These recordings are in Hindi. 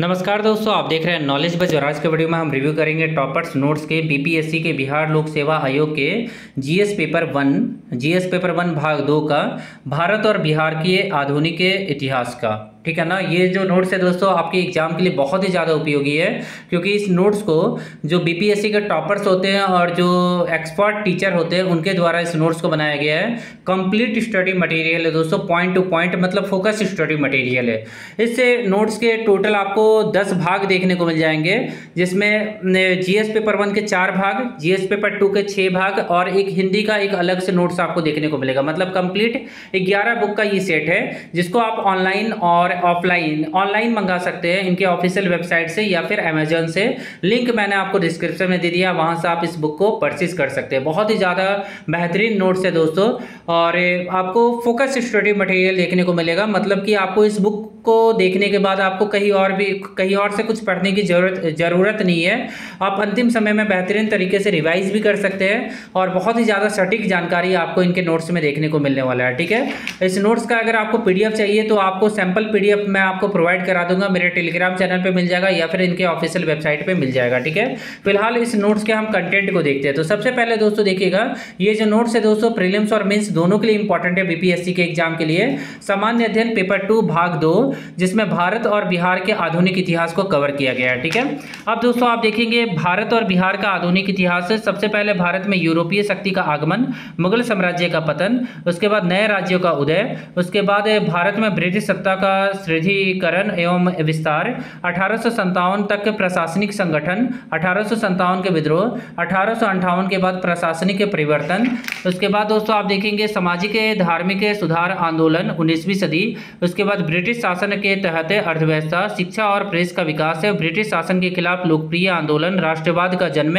नमस्कार दोस्तों, आप देख रहे हैं नॉलेज बज और आज के वीडियो में हम रिव्यू करेंगे टॉपर्स नोट्स के बीपीएससी के, बिहार लोक सेवा आयोग के GS paper one GS paper one भाग दो का, भारत और बिहार के आधुनिक इतिहास का। ठीक है ना? ये जो नोट्स है दोस्तों, आपके एग्ज़ाम के लिए बहुत ही ज़्यादा उपयोगी है, क्योंकि इस नोट्स को जो बीपीएससी के टॉपर्स होते हैं और जो एक्सपर्ट टीचर होते हैं, उनके द्वारा इस नोट्स को बनाया गया है। कंप्लीट स्टडी मटेरियल है दोस्तों पॉइंट टू पॉइंट मतलब फोकस स्टडी मटेरियल है। इससे नोट्स के टोटल आपको दस भाग देखने को मिल जाएँगे, जिसमें जीएस पेपर वन के चार भाग जीएस पेपर टू के छः भाग और एक हिंदी का एक अलग से नोट्स आपको देखने को मिलेगा। मतलब कंप्लीट ग्यारह बुक का ये सेट है, जिसको आप ऑनलाइन और ऑफलाइन, ऑनलाइन मंगा सकते हैं इनके ऑफिशियल वेबसाइट से या फिर अमेजोन से। लिंक मैंने आपको डिस्क्रिप्शन में दे दिया, वहाँ से आप इस बुक को परचेज कर सकते हैं। बहुत ही ज़्यादा बेहतरीन नोट्स है दोस्तों, और आपको फोकस स्टडी मटेरियल देखने को मिलेगा। मतलब कि आपको इस बुक को देखने के बाद आपको कहीं और भी, कहीं और से कुछ पढ़ने की ज़रूरत, ज़रूरत नहीं है। आप अंतिम समय में बेहतरीन तरीके से रिवाइज भी कर सकते हैं और बहुत ही ज़्यादा सटीक जानकारी आपको इनके नोट्स में देखने को मिलने वाला है, ठीक है? इस नोट्स का अगर आपको पीडीएफ चाहिए तो आपको सैंपल पीडीएफ मैं आपको प्रोवाइड करा दूँगा। मेरे टेलीग्राम चैनल पर मिल जाएगा या फिर इनके ऑफिशियल वेबसाइट पर मिल जाएगा, ठीक है? फ़िलहाल इस नोट्स के हम कंटेंट को देखते हैं। तो सबसे पहले दोस्तों देखिएगा, ये जो नोट्स है दोस्तों प्रीलिम्स और मीन्स दोनों के लिए इंपॉर्टेंट है बीपीएससी के एग्ज़ाम के लिए। सामान्य अध्ययन पेपर टू भाग दो। जिसमें भारत और बिहार के आधुनिक इतिहास को कवर किया गया है, ठीक है? अब दोस्तों आप देखेंगे, भारत और बिहार का आधुनिक इतिहास, सबसे पहले भारत में यूरोपीय शक्ति का आगमन, मुगल साम्राज्य का पतन, उसके बाद नए राज्यों का उदय, उसके बाद भारत में ब्रिटिश सत्ता का सुदृढ़ीकरण एवं विस्तार, अठारह तक प्रशासनिक संगठन, अठारह के विद्रोह, अठारह के बाद प्रशासनिक परिवर्तन, उसके बाद दोस्तों आप देखेंगे सामाजिक, धार्मिक सुधार आंदोलन उन्नीसवीं सदी, उसके बाद ब्रिटिश शासन के तहत अर्थव्यवस्था, शिक्षा और प्रेस का विकास ब्रिटिश शासन के खिलाफ लोकप्रिय आंदोलन राष्ट्रवाद का जन्म,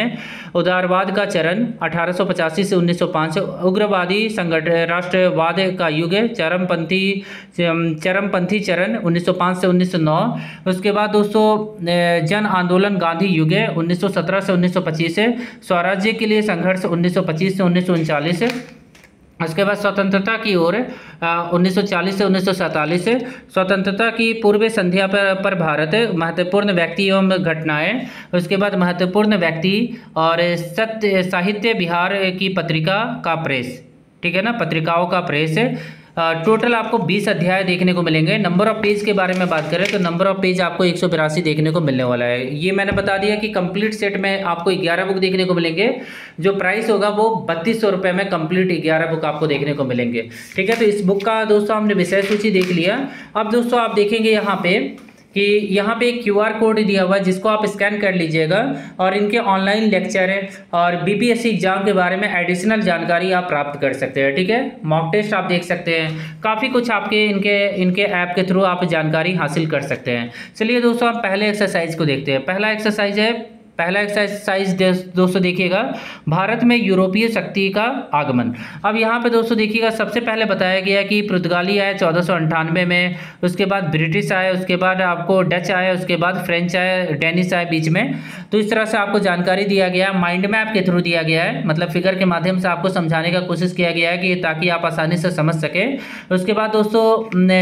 उदारवाद का चरण, अठारह से 1905 उग्रवादी संगठन राष्ट्रवाद का युग चरमपंथी चरमपंथी चरण 1905 से 1909 उसके बाद दोस्तों जन आंदोलन गांधी युग 1917 से 1925 स्वराज्य के लिए संघर्ष 1925 से उन्नीस उसके बाद स्वतंत्रता की ओर 1940 से उन्नीस से स्वतंत्रता की पूर्व संध्या पर पर भारत महत्वपूर्ण व्यक्ति एवं घटनाएँ, उसके बाद महत्वपूर्ण व्यक्ति और सत्य, साहित्य बिहार की पत्रिका का प्रेस, ठीक है ना? पत्रिकाओं का प्रेस टोटल आपको 20 अध्याय देखने को मिलेंगे। नंबर ऑफ़ पेज के बारे में बात करें तो नंबर ऑफ़ पेज आपको एक देखने को मिलने वाला है। ये मैंने बता दिया कि कंप्लीट सेट में आपको 11 बुक देखने को मिलेंगे। जो प्राइस होगा वो बत्तीस सौ में कंप्लीट 11 बुक आपको देखने को मिलेंगे। ठीक है तो इस बुक का दोस्तों हमने विषय सूची देख लिया। अब दोस्तों आप देखेंगे यहाँ पे कि यहाँ पे एक क्यूआर कोड दिया हुआ है, जिसको आप स्कैन कर लीजिएगा और इनके ऑनलाइन लेक्चर है और बीपीएससी एग्ज़ाम के बारे में एडिशनल जानकारी आप प्राप्त कर सकते हैं, ठीक है? मॉक टेस्ट आप देख सकते हैं। काफ़ी कुछ आपके इनके इनके ऐप के थ्रू आप जानकारी हासिल कर सकते हैं। चलिए दोस्तों आप पहले एक्सरसाइज को देखते हैं। पहला एक्सरसाइज है पहला एक्सरसाइज दोस्तों देखिएगा, भारत में यूरोपीय शक्ति का आगमन। अब यहाँ पे दोस्तों देखिएगा, सबसे पहले बताया गया कि पुर्तगाली आए चौदह में, उसके बाद ब्रिटिश आए उसके बाद आपको डच आए उसके बाद फ्रेंच आए डेनिश आए बीच में। तो इस तरह से आपको जानकारी दिया गया माइंड मैप के थ्रू दिया गया है मतलब फिगर के माध्यम से आपको समझाने का कोशिश किया गया है कि ताकि आप आसानी से समझ सकें। उसके बाद दोस्तों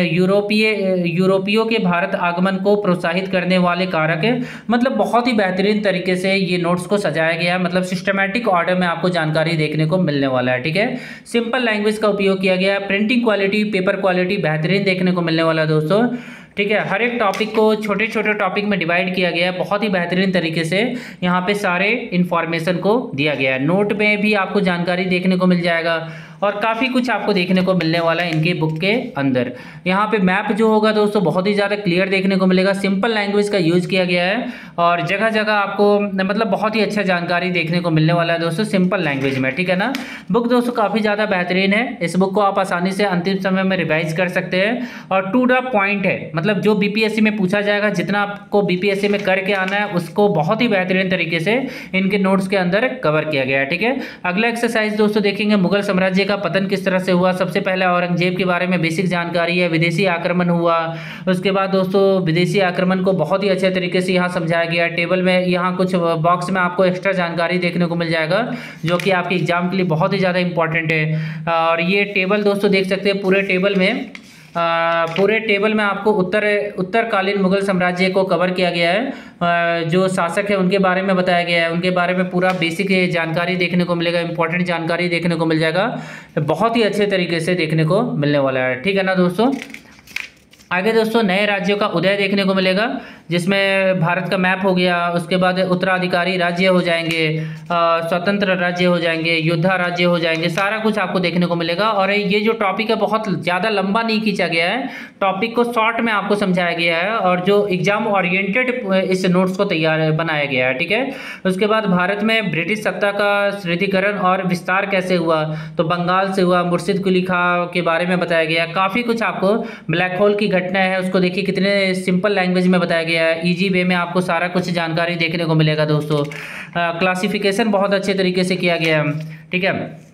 यूरोपीय, यूरोपियों के भारत आगमन को प्रोत्साहित करने वाले कारक मतलब बहुत ही बेहतरीन तरीके तरीके से ये नोट्स को सजाया गया है। मतलब सिस्टमेटिक ऑर्डर में आपको जानकारी देखने को मिलने वाला है, ठीक है? सिंपल लैंग्वेज का उपयोग किया गया है। प्रिंटिंग क्वालिटी पेपर क्वालिटी बेहतरीन देखने को मिलने वाला है दोस्तों, ठीक है? हर एक टॉपिक को छोटे छोटे टॉपिक में डिवाइड किया गया है। बहुत ही बेहतरीन तरीके से यहाँ पे सारे इन्फॉर्मेशन को दिया गया है। नोट में भी आपको जानकारी देखने को मिल जाएगा। और काफ़ी कुछ आपको देखने को मिलने वाला है इनके बुक के अंदर। यहाँ पे मैप जो होगा दोस्तों, बहुत ही ज़्यादा क्लियर देखने को मिलेगा। सिंपल लैंग्वेज का यूज़ किया गया है और जगह जगह आपको मतलब बहुत ही अच्छा जानकारी देखने को मिलने वाला है दोस्तों सिंपल लैंग्वेज में, ठीक है ना? बुक दोस्तों काफ़ी ज़्यादा बेहतरीन है। इस बुक को आप आसानी से अंतिम समय में रिवाइज कर सकते हैं। और टू द पॉइंट है मतलब जो बीपीएससी में पूछा जाएगा, जितना आपको बीपीएससी में करके आना है, उसको बहुत ही बेहतरीन तरीके से इनके नोट्स के अंदर कवर किया गया है, ठीक है? अगला एक्सरसाइज दोस्तों देखेंगे, मुगल साम्राज्य का पतन किस तरह से हुआ? सबसे पहले औरंगज़ेब के बारे में बेसिक जानकारी है। विदेशी आक्रमण हुआ। उसके बाद दोस्तों, विदेशी आक्रमण को बहुत ही अच्छे तरीके से यहाँ समझाया गया। टेबल में यहाँ कुछ बॉक्स में आपको एक्स्ट्रा जानकारी देखने को मिल जाएगा, जो कि आपके एग्ज़ाम के लिए बहुत ही ज़्यादा इंपॉर्टेंट है। और ये टेबल दोस्तों देख सकते हैं, पूरे टेबल में पूरे टेबल में आपको उत्तर, उत्तरकालीन मुगल साम्राज्य को कवर किया गया है। जो शासक है, उनके बारे में बताया गया है। उनके बारे में पूरा बेसिक जानकारी देखने को मिलेगा इंपॉर्टेंट जानकारी देखने को मिल जाएगा। बहुत ही अच्छे तरीके से देखने को मिलने वाला है। ठीक है ना दोस्तों? आगे दोस्तों, नए राज्यों का उदय देखने को मिलेगा। जिसमें भारत का मैप हो गया, उसके बाद उत्तराधिकारी राज्य हो जाएँगे स्वतंत्र राज्य हो जाएँगे, योद्धा राज्य हो जाएँगे, सारा कुछ आपको देखने को मिलेगा। और ये जो टॉपिक है, बहुत ज़्यादा लंबा नहीं खींचा गया है। टॉपिक को शॉर्ट में आपको समझाया गया है और जो एग्ज़ाम ओरिएंटेड इस नोट्स को तैयार बनाया गया है, ठीक है? उसके बाद भारत में ब्रिटिश सत्ता का श्रेधिकरण और विस्तार कैसे हुआ? तो बंगाल से हुआ, मुर्शिद कुली खा के बारे में बताया गया। काफ़ी कुछ आपको ब्लैक होल की घटना है, उसको देखिए कितने सिंपल लैंग्वेज में बताया गया है ईजी वे में आपको सारा कुछ जानकारी देखने को मिलेगा दोस्तों। क्लासिफिकेशन बहुत अच्छे तरीके से किया गया है। ठीक है?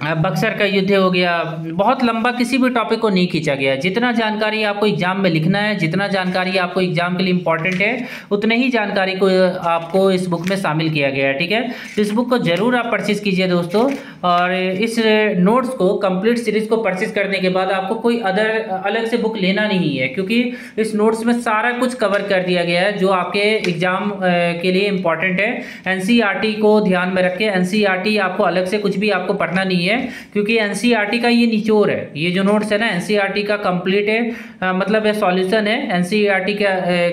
बक्सर का युद्ध हो गया। बहुत लंबा किसी भी टॉपिक को नहीं खींचा गया। जितना जानकारी आपको एग्ज़ाम में लिखना है, जितना जानकारी आपको एग्ज़ाम के लिए इंपॉर्टेंट है, उतने ही जानकारी को, आपको इस बुक में शामिल किया गया है, ठीक है? तो इस बुक को ज़रूर आप परचेज कीजिए दोस्तों। और इस नोट्स को कंप्लीट सीरीज़ को परचेज करने के बाद आपको कोई अदर अलग से बुक लेना नहीं है, क्योंकि इस नोट्स में सारा कुछ कवर कर दिया गया है, जो आपके एग्ज़ाम के लिए इंपॉर्टेंट है। एन को ध्यान में रखें एन आपको अलग से कुछ भी आपको पढ़ना नहीं है है क्योंकि एनसीईआरटी e का ये निचोर है। ये जो नोट्स है ना एनसीईआरटी e का कंप्लीट है आ, मतलब ये सॉल्यूशन है। एनसीईआरटी के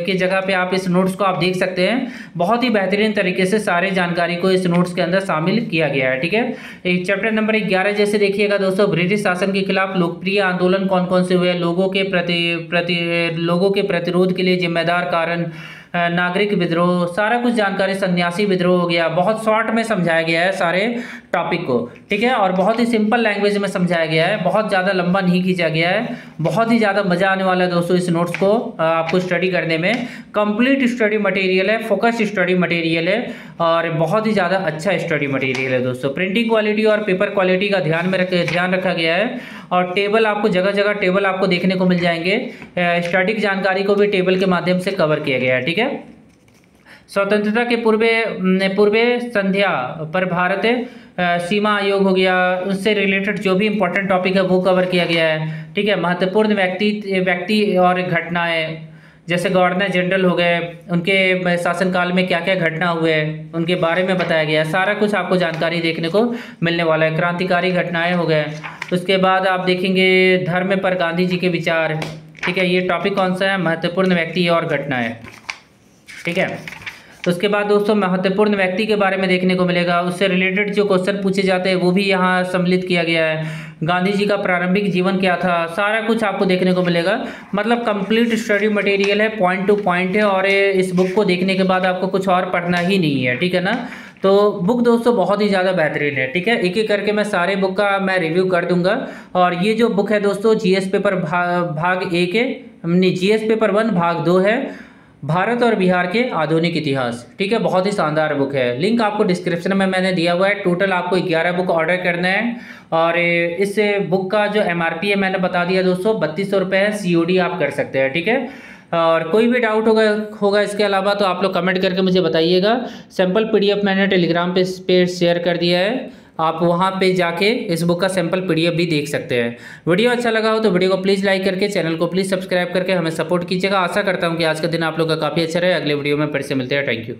के जगह पे आप इस नोट्स को आप देख सकते हैं। बहुत ही बेहतरीन तरीके से सारे जानकारी को इस नोट्स के अंदर शामिल किया गया है ठीक है? चैप्टर नंबर ग्यारह जैसे देखिएगा दोस्तों ब्रिटिश शासन के खिलाफ लोकप्रिय आंदोलन कौन कौन से हुए लोगों के प्रति प्रति लोगों के प्रतिरोध के लिए जिम्मेदार कारण नागरिक विद्रोह, सारा कुछ जानकारी सन्यासी विद्रोह हो गया। बहुत शॉर्ट में समझाया गया है सारे टॉपिक को, ठीक है? और बहुत ही सिंपल लैंग्वेज में समझाया गया है। बहुत ज़्यादा लंबा नहीं खींचा गया है। बहुत ही ज़्यादा मज़ा आने वाला है दोस्तों इस नोट्स को आपको स्टडी करने में। कंप्लीट स्टडी मटेरियल है फोकस स्टडी मटेरियल है, और बहुत ही ज़्यादा अच्छा स्टडी मटेरियल है दोस्तों। प्रिंटिंग क्वालिटी और पेपर क्वालिटी का ध्यान में रख, ध्यान रखा गया है। और टेबल आपको जगह जगह टेबल आपको देखने को मिल जाएँगे। स्टैटिक जानकारी को भी टेबल के माध्यम से कवर किया गया है, ठीक है? स्वतंत्रता के पूर्व पूर्व संध्या पर भारत सीमा आयोग हो गया, उससे रिलेटेड जो भी इंपॉर्टेंट टॉपिक है वो कवर किया गया है, ठीक है? महत्वपूर्ण व्यक्ति व्यक्ति और घटनाएँ जैसे गवर्नर जनरल हो गए, उनके शासनकाल में क्या क्या घटना हुए, उनके बारे में बताया गया। सारा कुछ आपको जानकारी देखने को मिलने वाला है। क्रांतिकारी घटनाएँ हो गए। उसके बाद आप देखेंगे धर्म पर गांधी जी के विचार। ठीक है, ये टॉपिक कौन सा है? महत्वपूर्ण व्यक्ति और घटनाएँ। ठीक है? उसके बाद दोस्तों, महत्वपूर्ण व्यक्ति के बारे में देखने को मिलेगा। उससे रिलेटेड जो क्वेश्चन पूछे जाते हैं, वो भी यहाँ सम्मिलित किया गया है। गांधी जी का प्रारंभिक जीवन क्या था? सारा कुछ आपको देखने को मिलेगा। मतलब कंप्लीट स्टडी मटेरियल है पॉइंट टू पॉइंट है और इस बुक को देखने के बाद आपको कुछ और पढ़ना ही नहीं है, ठीक है ना? तो बुक दोस्तों बहुत ही ज़्यादा बेहतरीन है, ठीक है? एक एक करके मैं सारे बुक का मैं रिव्यू कर दूँगा। और ये जो बुक है दोस्तों जीएस पेपर भाग भाग एक है। नहीं जीएस पेपर वन भाग दो है। भारत और बिहार के आधुनिक इतिहास। ठीक है, बहुत ही शानदार बुक है। लिंक आपको डिस्क्रिप्शन में मैंने दिया हुआ है। टोटल आपको ग्यारह बुक ऑर्डर करना है। और इस बुक का जो एमआरपी है, मैंने बता दिया दोस्तों, बत्तीस सौ रुपये है। सी आप कर सकते हैं, ठीक है? और कोई भी डाउट होगा होगा इसके अलावा तो आप लोग कमेंट करके मुझे बताइएगा। सैंपल पीडीएफ मैंने टेलीग्राम पे पे शेयर कर दिया है। आप वहाँ पे जाके इस बुक का सैंपल पीडीएफ भी देख सकते हैं। वीडियो अच्छा लगा हो तो वीडियो को प्लीज़ लाइक करके चैनल को प्लीज़ सब्सक्राइब करके हमें सपोर्ट कीजिएगा। आशा करता हूँ कि आज का दिन आप लोग का काफ़ी अच्छा रहे। अगले वीडियो में फिर से मिलते हैं। Thank you